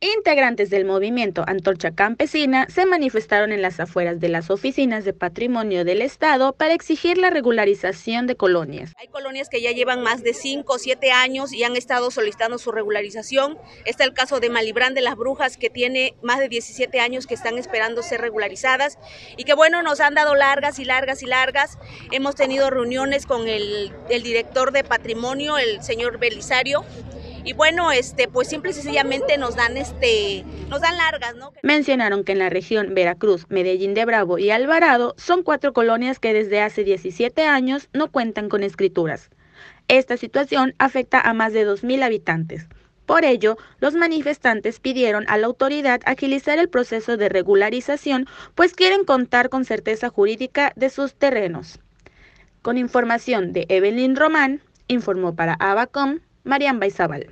Integrantes del movimiento Antorcha Campesina se manifestaron en las afueras de las oficinas de patrimonio del Estado para exigir la regularización de colonias. Hay colonias que ya llevan más de 5 o 7 años y han estado solicitando su regularización. Está el caso de Malibrán de las Brujas, que tiene más de 17 años que están esperando ser regularizadas y que bueno, nos han dado largas y largas y largas. Hemos tenido reuniones con el, el director de patrimonio, el señor Belisario, y bueno, este, pues simple y sencillamente nos dan este, nos dan largas, ¿no? Mencionaron que en la región Veracruz, Medellín de Bravo y Alvarado son cuatro colonias que desde hace 17 años no cuentan con escrituras. Esta situación afecta a más de 2.000 habitantes. Por ello, los manifestantes pidieron a la autoridad agilizar el proceso de regularización, pues quieren contar con certeza jurídica de sus terrenos. Con información de Evelyn Román, informó para Abacom Marian Baizabal.